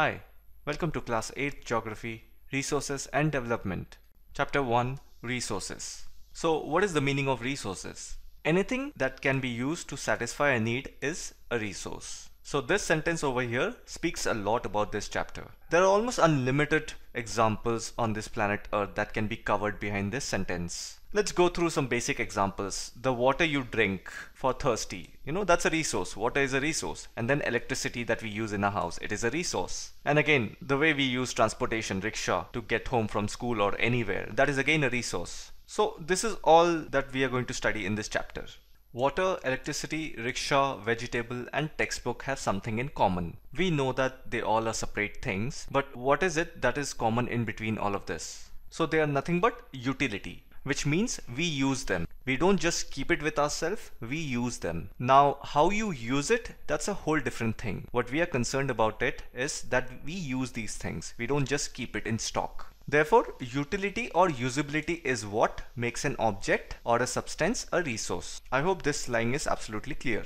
Hi, welcome to class 8 Geography, Resources and Development. Chapter 1 Resources. So what is the meaning of resources? Anything that can be used to satisfy a need is a resource. So this sentence over here speaks a lot about this chapter. There are almost unlimited examples on this planet Earth that can be covered behind this sentence. Let's go through some basic examples. The water you drink for thirsty, you know, that's a resource. Water is a resource. And then electricity that we use in a house, it is a resource. And again, the way we use transportation, rickshaw, to get home from school or anywhere, that is again a resource. So this is all that we are going to study in this chapter. Water, electricity, rickshaw, vegetable and textbook have something in common. We know that they all are separate things, but what is it that is common in between all of this? So they are nothing but utility, which means we use them. We don't just keep it with ourselves, we use them. Now, how you use it, that's a whole different thing. What we are concerned about it is that we use these things. We don't just keep it in stock. Therefore, utility or usability is what makes an object or a substance a resource. I hope this line is absolutely clear.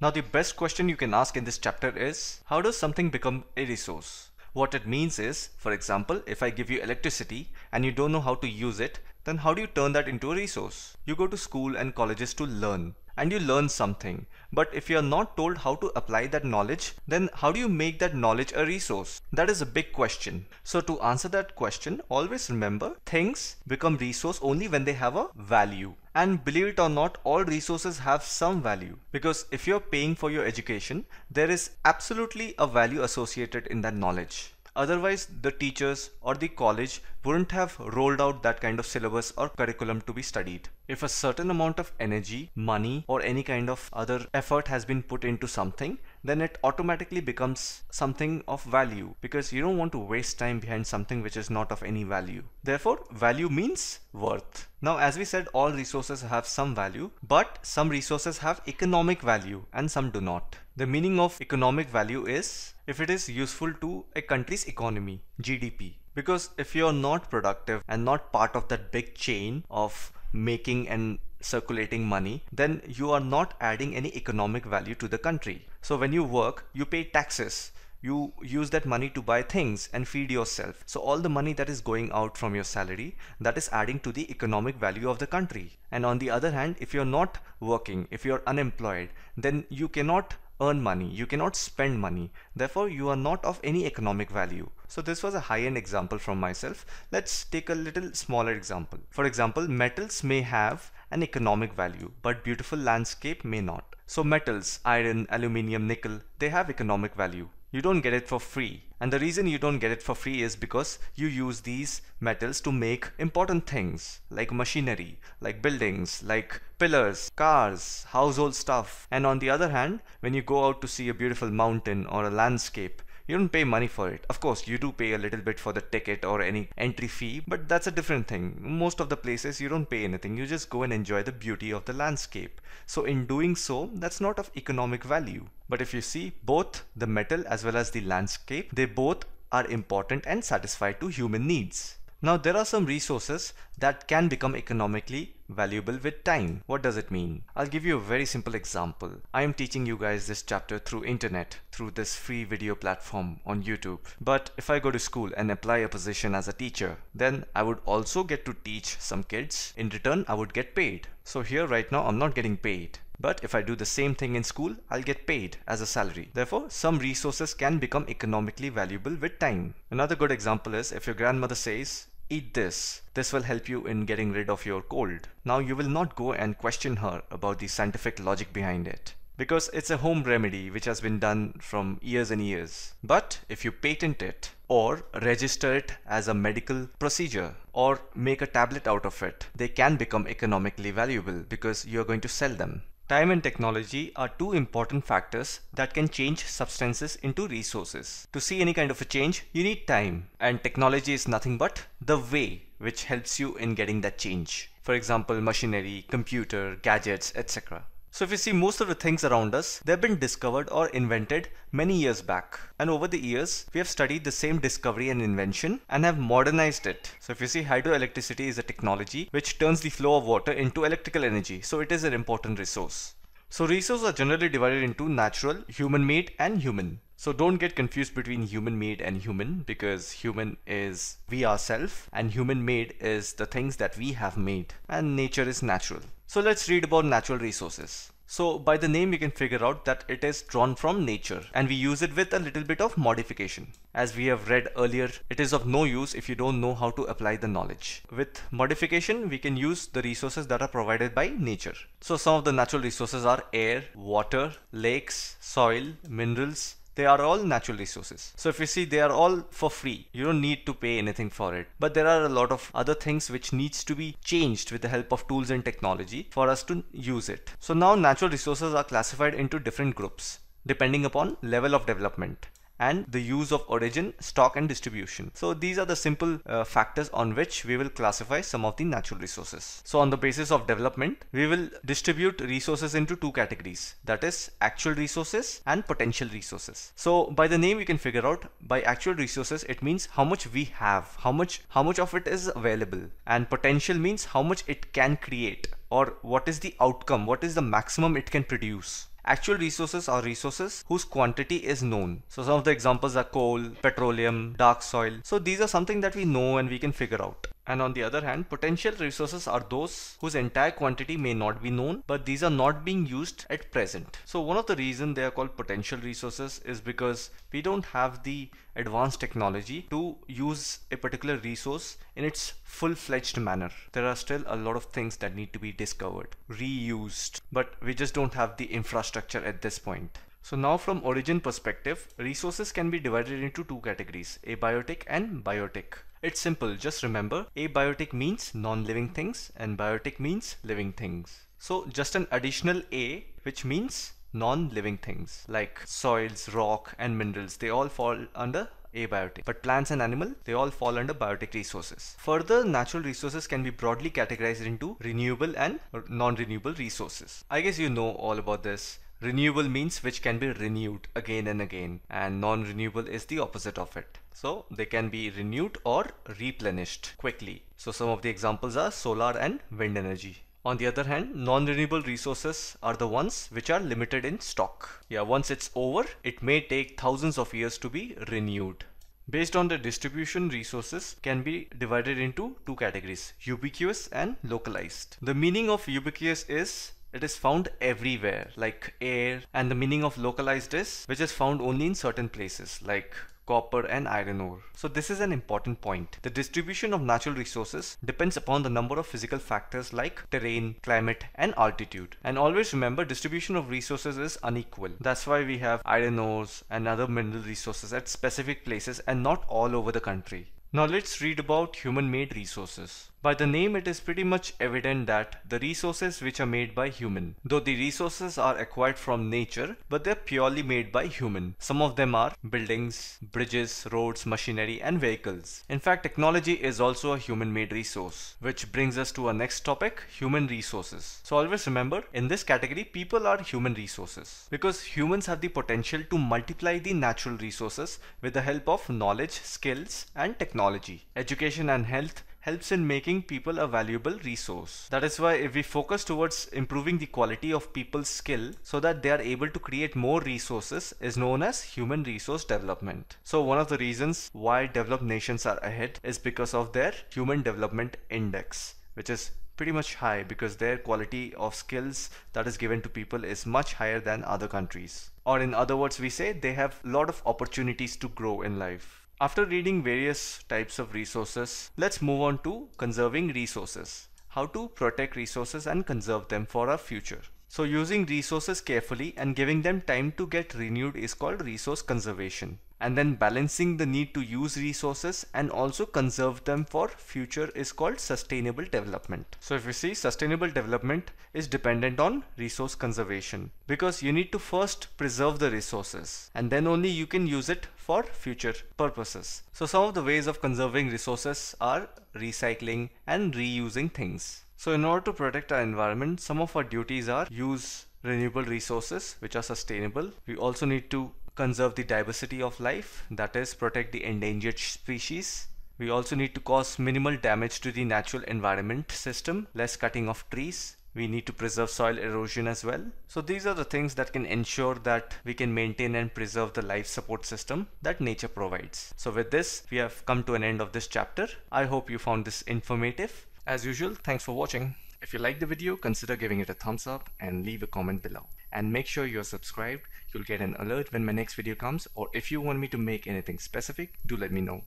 Now the best question you can ask in this chapter is, how does something become a resource? What it means is, for example, if I give you electricity and you don't know how to use it, then how do you turn that into a resource? You go to school and colleges to learn and you learn something. But if you're not told how to apply that knowledge, then how do you make that knowledge a resource? That is a big question. So to answer that question, always remember things become resource only when they have a value. And believe it or not, all resources have some value because if you're paying for your education, there is absolutely a value associated in that knowledge. Otherwise, the teachers or the college wouldn't have rolled out that kind of syllabus or curriculum to be studied. If a certain amount of energy, money, or any kind of other effort has been put into something, then it automatically becomes something of value because you don't want to waste time behind something which is not of any value. Therefore, value means worth. Now, as we said, all resources have some value, but some resources have economic value and some do not. The meaning of economic value is if it is useful to a country's economy, GDP. Because if you're not productive and not part of that big chain of making and circulating money, then you are not adding any economic value to the country. So when you work, you pay taxes you use that money to buy things and feed yourself. So all the money that is going out from your salary, that is adding to the economic value of the country. And on the other hand, if you're not working, if you're unemployed, then you cannot earn money, you cannot spend money. Therefore, you are not of any economic value. So this was a high-end example from myself. Let's take a little smaller example. For example, metals may have an economic value, but beautiful landscape may not. So metals, iron, aluminium, nickel, they have economic value. You don't get it for free. And the reason you don't get it for free is because you use these metals to make important things like machinery, like buildings, like pillars, cars, household stuff. And on the other hand, when you go out to see a beautiful mountain or a landscape, you don't pay money for it. Of course, you do pay a little bit for the ticket or any entry fee, but that's a different thing. Most of the places you don't pay anything. You just go and enjoy the beauty of the landscape. So in doing so, that's not of economic value. But if you see both the metal as well as the landscape, they both are important and satisfy to human needs. Now there are some resources that can become economically valuable with time. What does it mean? I'll give you a very simple example. I am teaching you guys this chapter through internet, through this free video platform on YouTube. But if I go to school and apply a position as a teacher, then I would also get to teach some kids. In return, I would get paid. So here right now, I'm not getting paid. But if I do the same thing in school, I'll get paid as a salary. Therefore, some resources can become economically valuable with time. Another good example is if your grandmother says, eat this. This will help you in getting rid of your cold. Now you will not go and question her about the scientific logic behind it because it's a home remedy which has been done from years and years. But if you patent it or register it as a medical procedure or make a tablet out of it, they can become economically valuable because you're going to sell them. Time and technology are two important factors that can change substances into resources. To see any kind of a change, you need time and technology is nothing but the way which helps you in getting that change. For example, machinery, computer, gadgets, etc. So if you see most of the things around us, they've been discovered or invented many years back. And over the years, we have studied the same discovery and invention and have modernized it. So if you see hydroelectricity is a technology which turns the flow of water into electrical energy. So it is an important resource. So resources are generally divided into natural, human made and human. So don't get confused between human made and human because human is we ourselves and human made is the things that we have made and nature is natural. So let's read about natural resources. So by the name you can figure out that it is drawn from nature and we use it with a little bit of modification. As we have read earlier, it is of no use if you don't know how to apply the knowledge. With modification, we can use the resources that are provided by nature. So some of the natural resources are air, water, lakes, soil, minerals, they are all natural resources. So if you see they are all for free. You don't need to pay anything for it. But there are a lot of other things which needs to be changed with the help of tools and technology for us to use it. So now natural resources are classified into different groups depending upon level of development and the use of origin, stock and distribution. So these are the simple uh, factors on which we will classify some of the natural resources. So on the basis of development, we will distribute resources into two categories that is actual resources and potential resources. So by the name you can figure out by actual resources it means how much we have, how much how much of it is available and potential means how much it can create or what is the outcome, what is the maximum it can produce. Actual resources are resources whose quantity is known. So some of the examples are coal, petroleum, dark soil. So these are something that we know and we can figure out. And on the other hand, potential resources are those whose entire quantity may not be known, but these are not being used at present. So one of the reasons they are called potential resources is because we don't have the advanced technology to use a particular resource in its full-fledged manner. There are still a lot of things that need to be discovered, reused, but we just don't have the infrastructure at this point. So now from origin perspective, resources can be divided into two categories, abiotic and biotic. It's simple, just remember abiotic means non-living things and biotic means living things. So just an additional A which means non-living things like soils, rock and minerals they all fall under abiotic but plants and animal they all fall under biotic resources further natural resources can be broadly categorized into renewable and non-renewable resources i guess you know all about this renewable means which can be renewed again and again and non-renewable is the opposite of it so they can be renewed or replenished quickly. So some of the examples are solar and wind energy. On the other hand, non-renewable resources are the ones which are limited in stock. Yeah, once it's over, it may take thousands of years to be renewed. Based on the distribution, resources can be divided into two categories, ubiquitous and localized. The meaning of ubiquitous is it is found everywhere like air and the meaning of localized is which is found only in certain places like copper and iron ore. So this is an important point. The distribution of natural resources depends upon the number of physical factors like terrain, climate and altitude. And always remember distribution of resources is unequal. That's why we have iron ores and other mineral resources at specific places and not all over the country. Now let's read about human-made resources. By the name it is pretty much evident that the resources which are made by human, though the resources are acquired from nature, but they're purely made by human. Some of them are buildings, bridges, roads, machinery and vehicles. In fact, technology is also a human-made resource, which brings us to our next topic, human resources. So always remember, in this category, people are human resources because humans have the potential to multiply the natural resources with the help of knowledge, skills and technology. Education and health helps in making people a valuable resource. That is why if we focus towards improving the quality of people's skill so that they are able to create more resources is known as human resource development. So one of the reasons why developed nations are ahead is because of their human development index which is pretty much high because their quality of skills that is given to people is much higher than other countries. Or in other words we say they have a lot of opportunities to grow in life. After reading various types of resources, let's move on to conserving resources. How to protect resources and conserve them for our future. So using resources carefully and giving them time to get renewed is called resource conservation and then balancing the need to use resources and also conserve them for future is called sustainable development. So if you see sustainable development is dependent on resource conservation because you need to first preserve the resources and then only you can use it for future purposes. So some of the ways of conserving resources are recycling and reusing things. So in order to protect our environment, some of our duties are use renewable resources which are sustainable. We also need to conserve the diversity of life, that is protect the endangered species. We also need to cause minimal damage to the natural environment system, less cutting of trees, we need to preserve soil erosion as well. So these are the things that can ensure that we can maintain and preserve the life support system that nature provides. So with this, we have come to an end of this chapter. I hope you found this informative. As usual, thanks for watching. If you like the video, consider giving it a thumbs up and leave a comment below. And make sure you're subscribed. You'll get an alert when my next video comes or if you want me to make anything specific, do let me know.